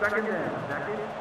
Second down, second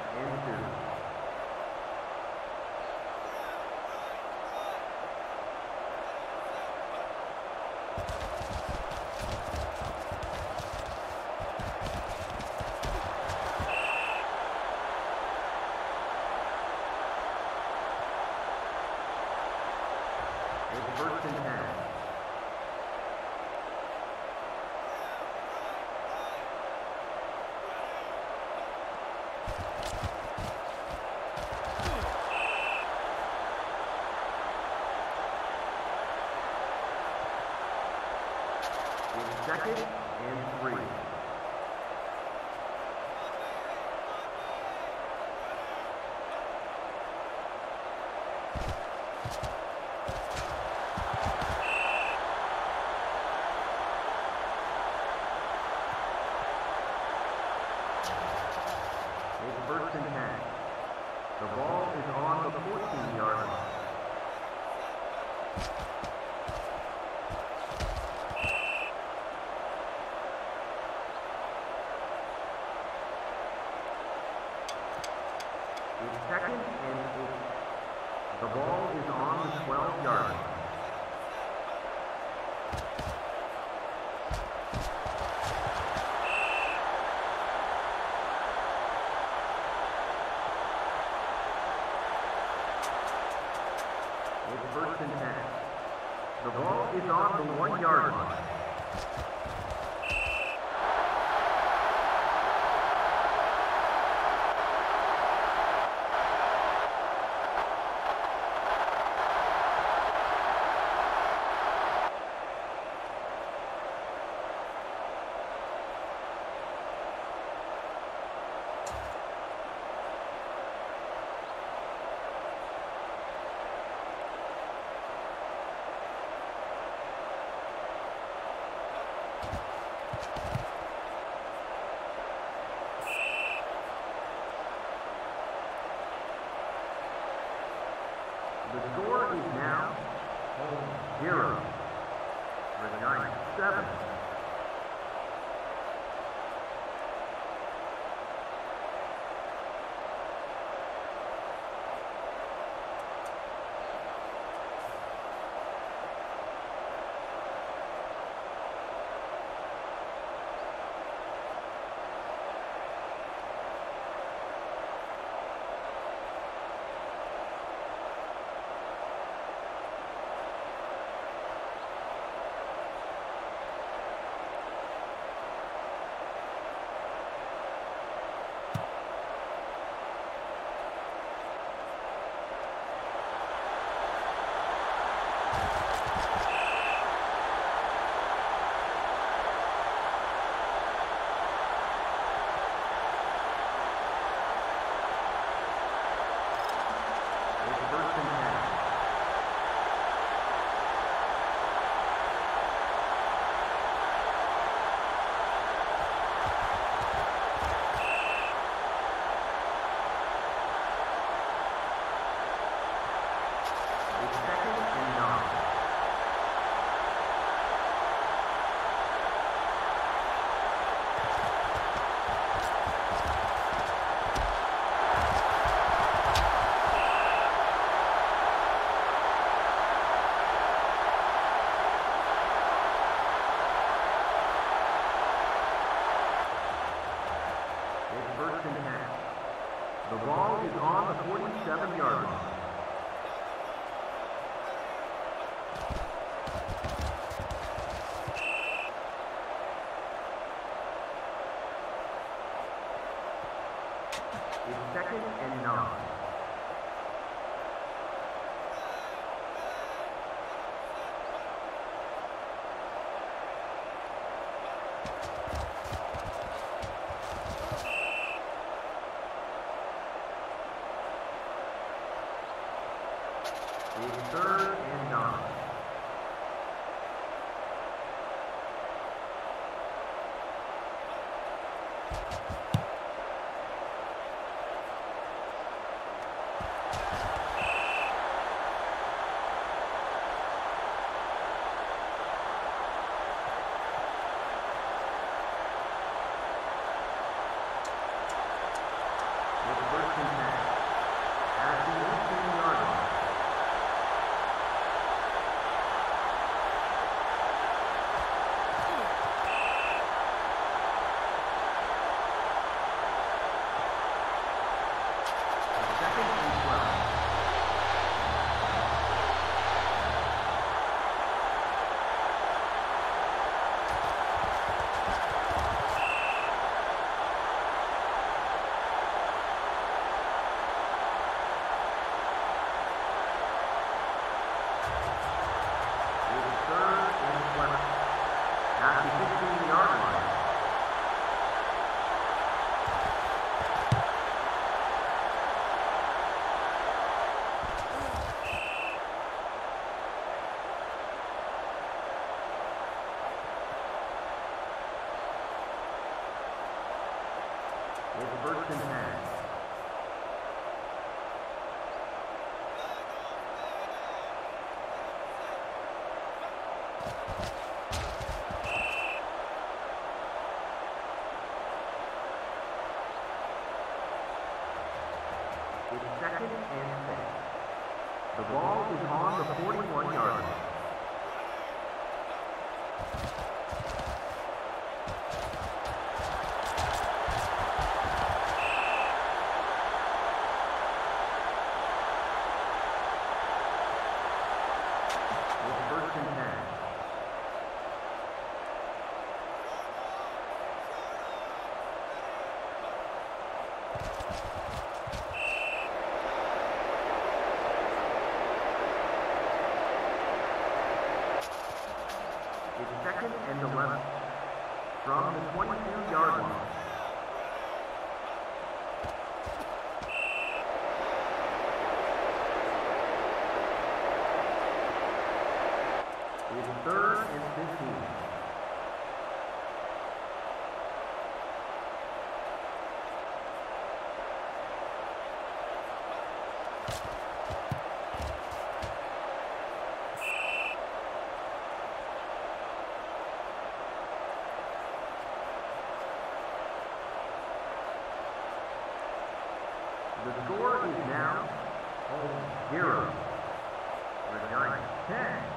first and 10. It's second and six. The ball is on the 41-yard line. It's first and 10. It's second and 11 from the 22-yard line. It's third and 15. The score is now home zero. Regina 10.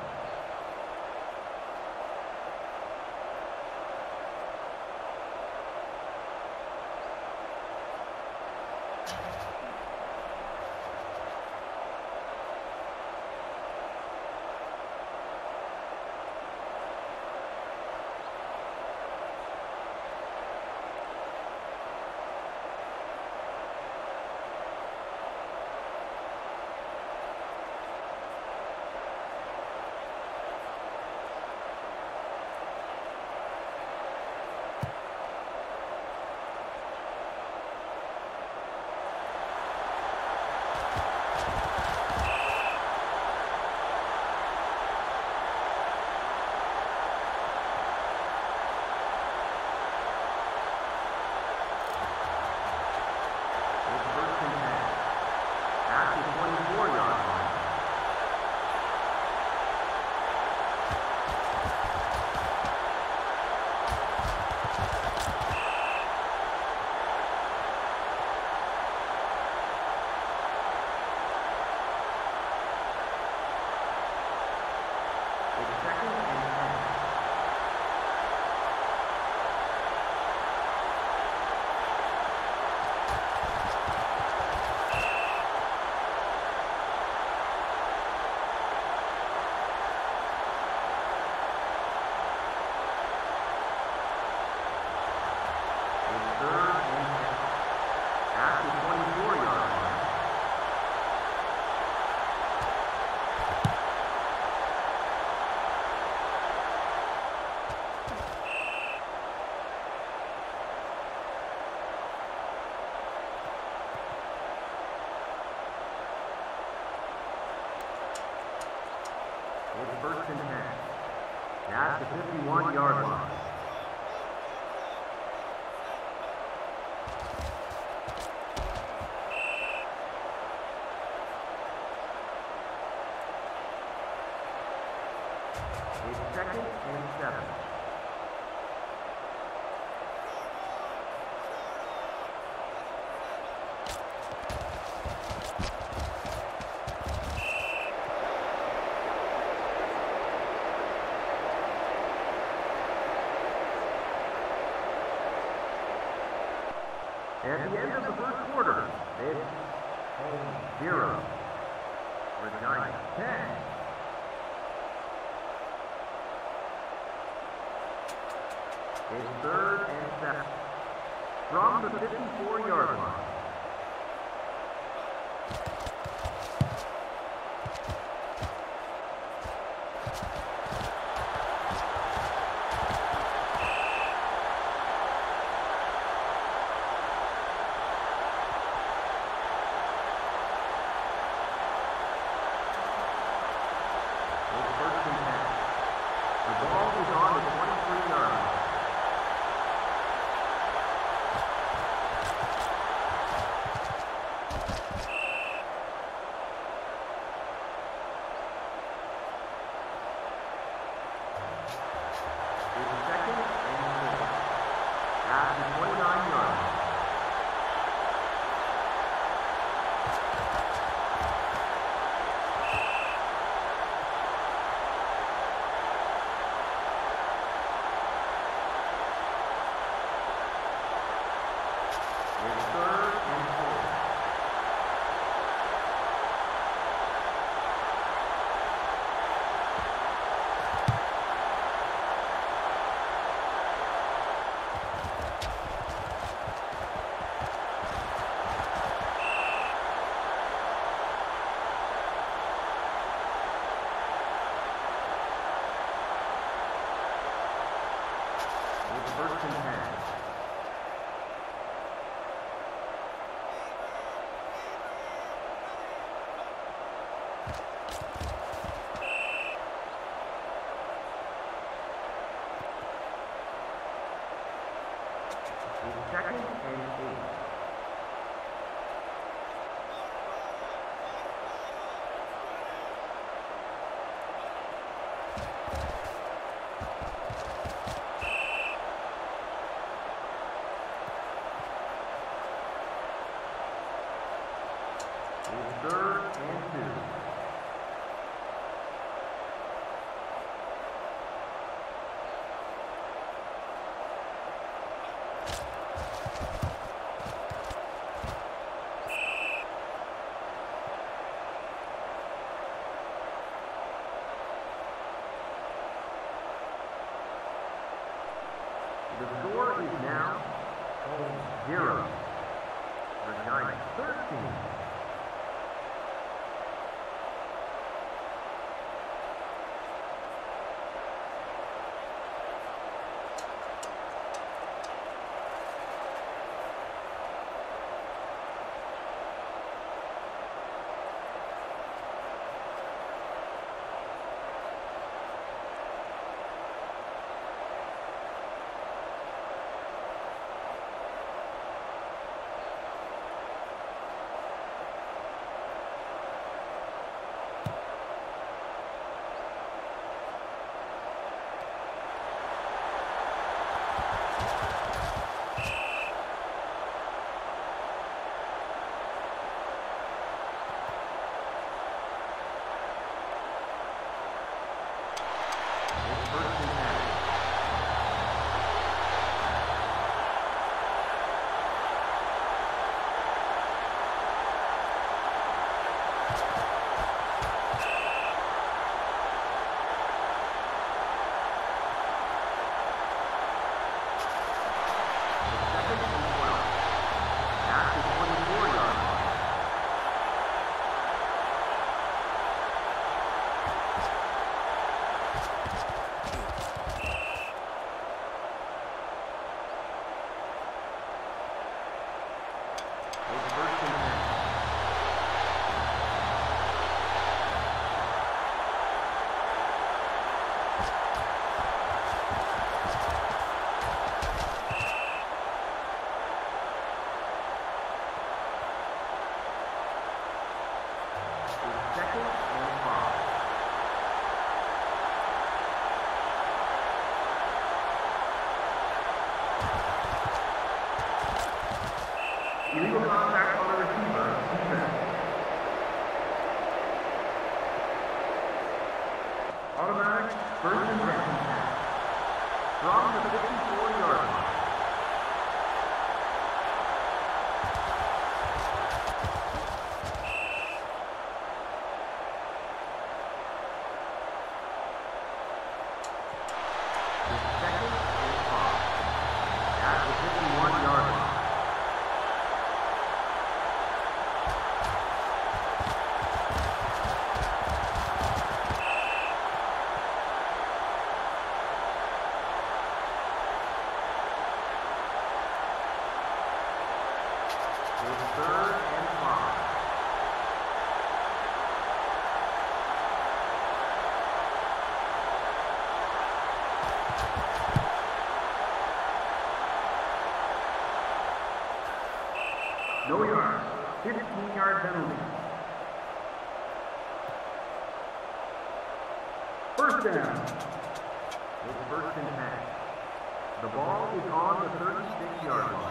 At the end of the first quarter, it's home zero. Regina 10. It's third and seven. From the 54-yard line. The score is now zero. Regina 13. Ball is on the 36-yard line.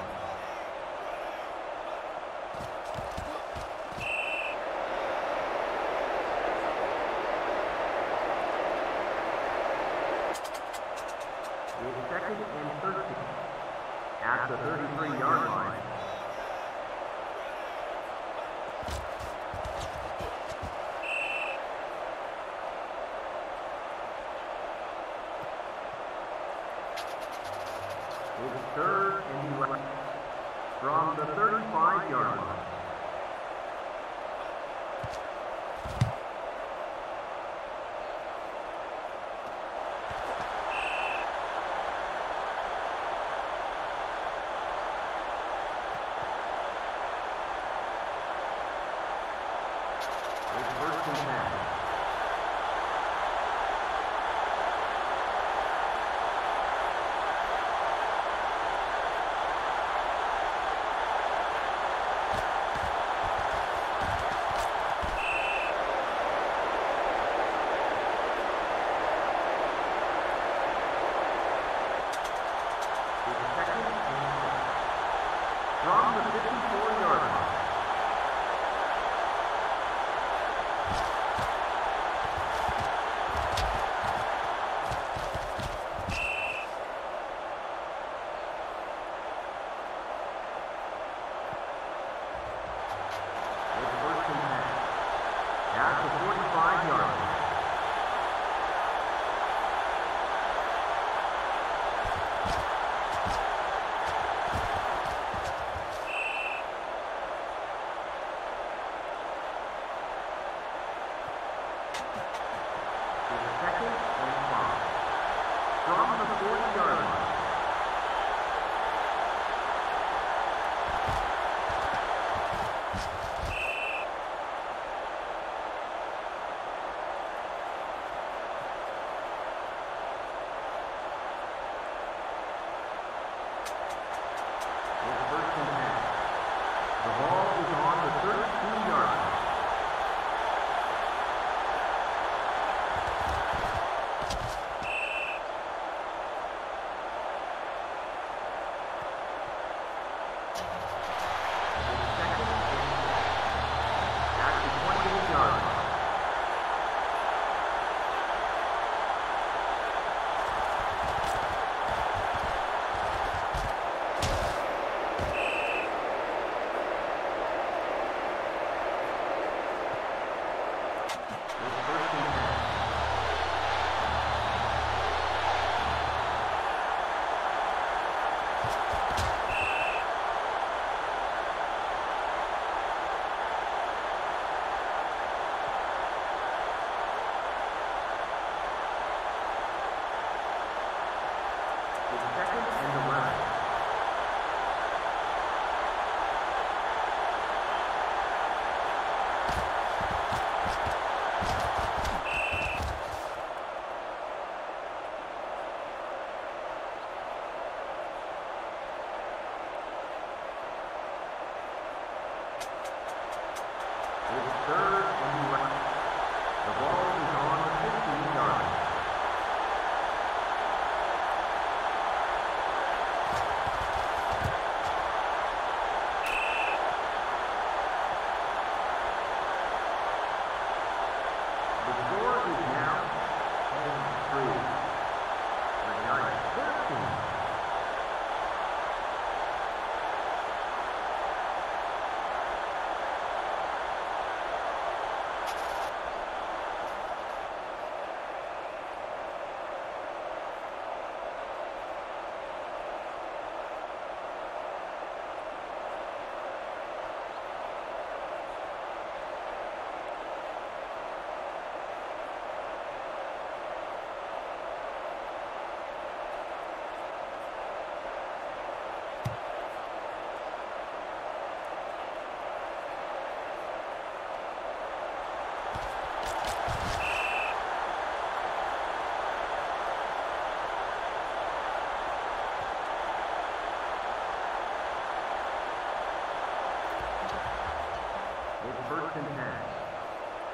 It's first and ten.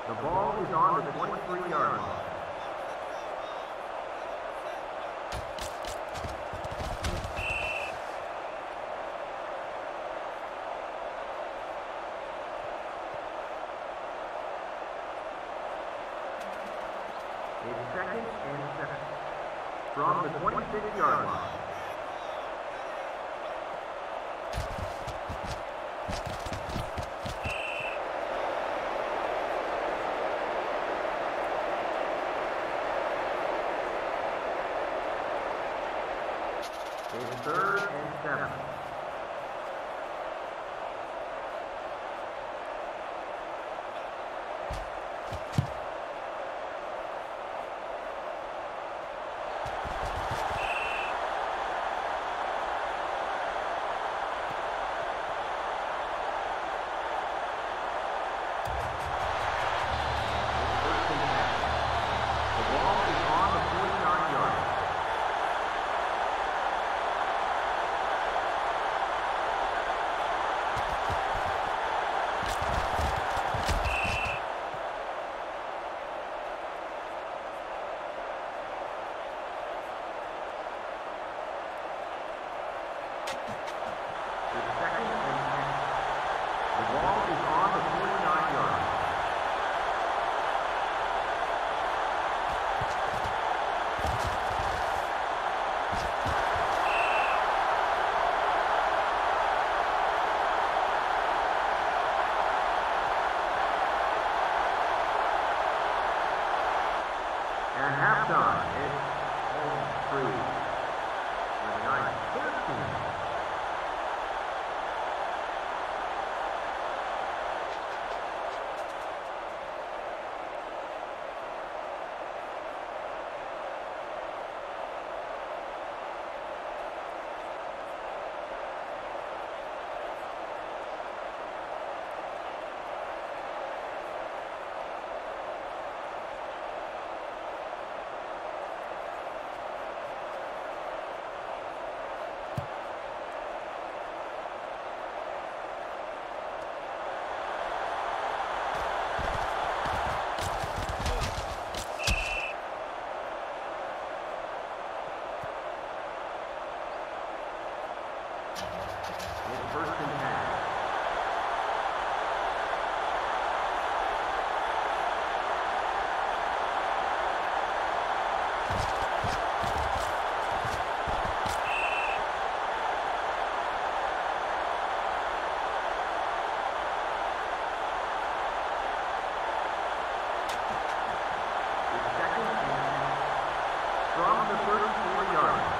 The ball is on the 23-yard line. It's second and seven. From the 26-yard line. 何? It's first and ten. It's second and ten. From the 34-yard line.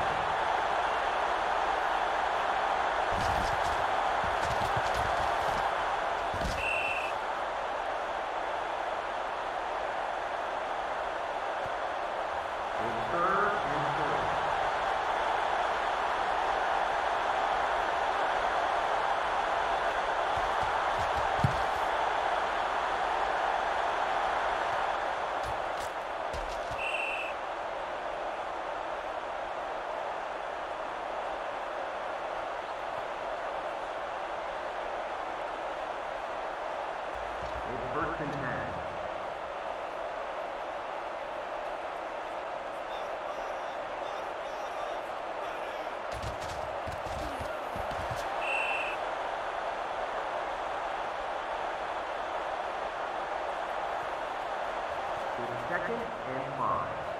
It's third and four. It's first and ten. It's second and five.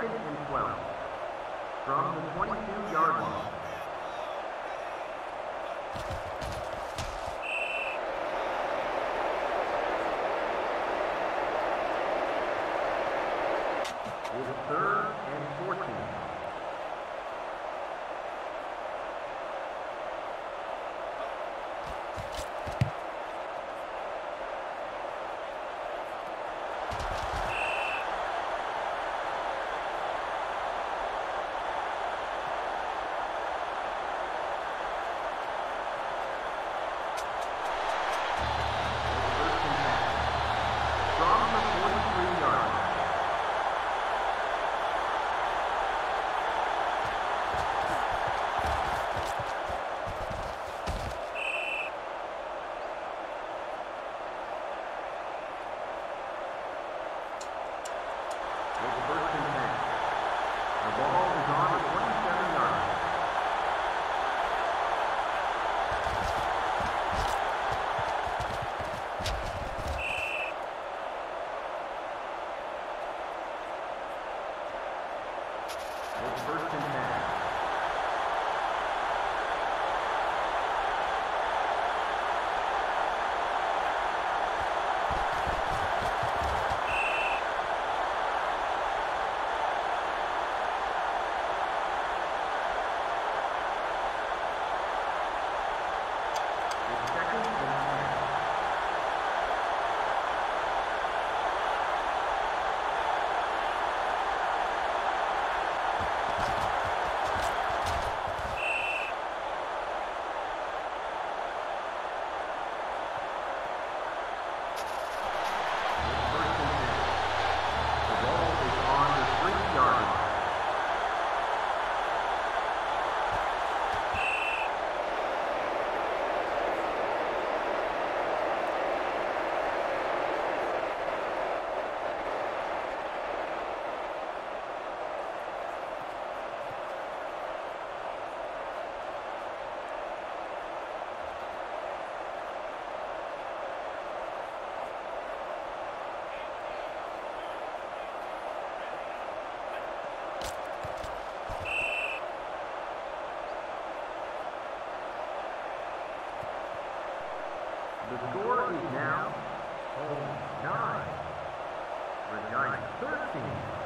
second and 12. From the 22-yard line. It is third. It's first and 10. The score is now 9, Regina 13.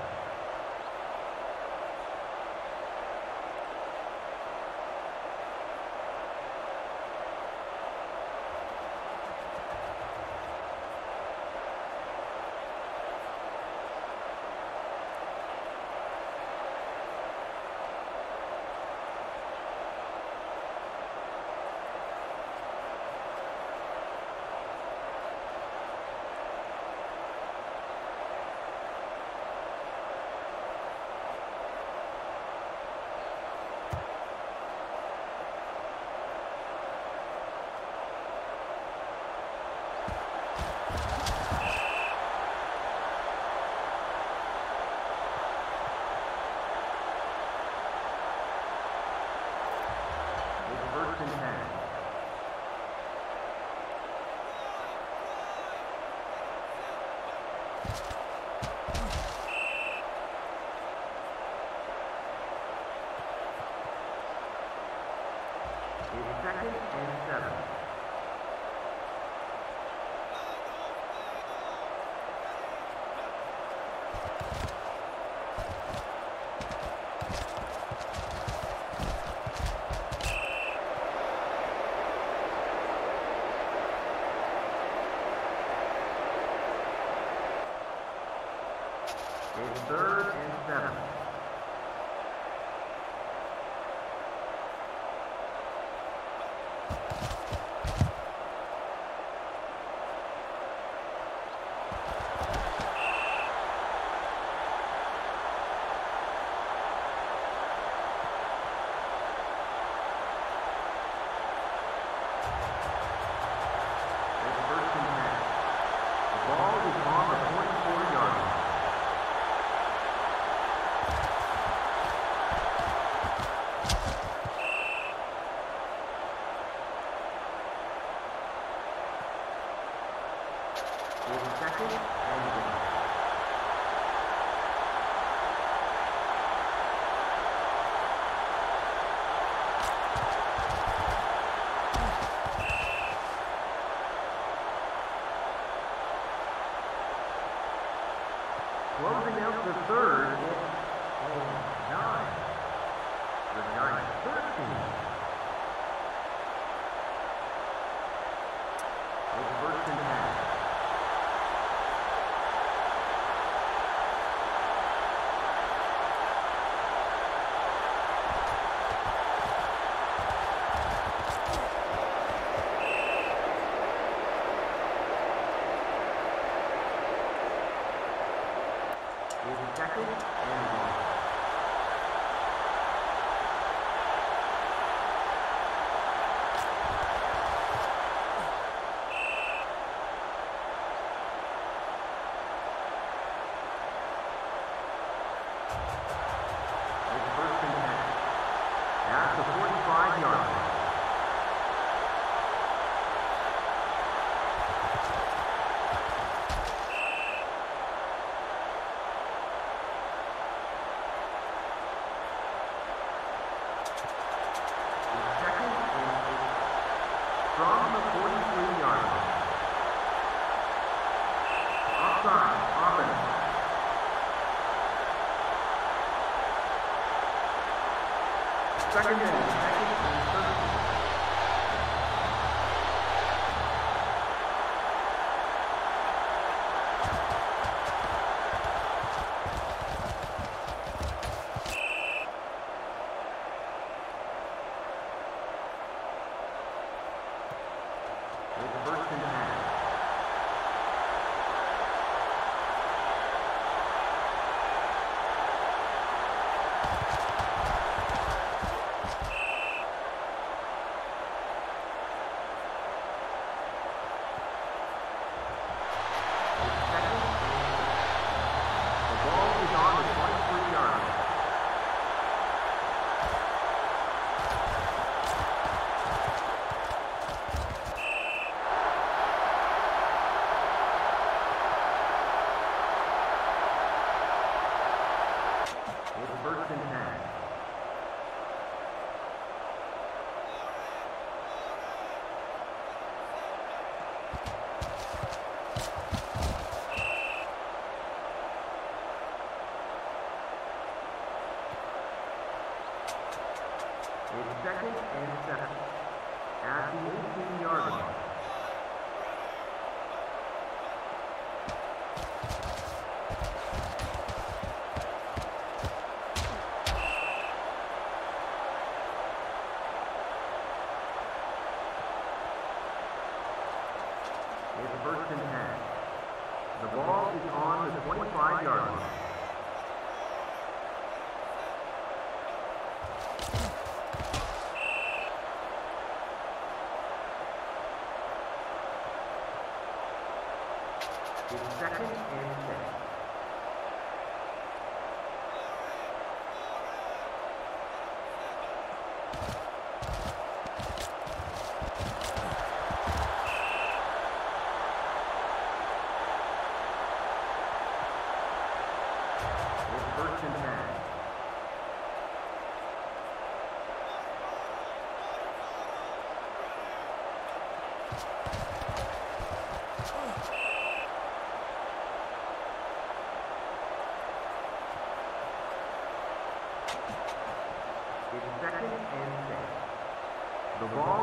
Third,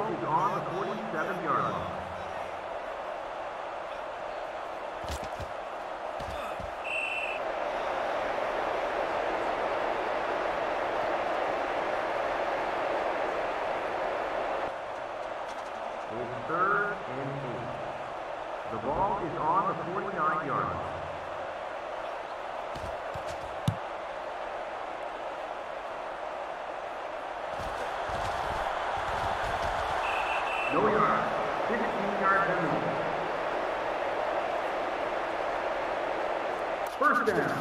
ball is on the 47-yard line. It's third and eight. The ball is on the 49-yard line. Yards. First down.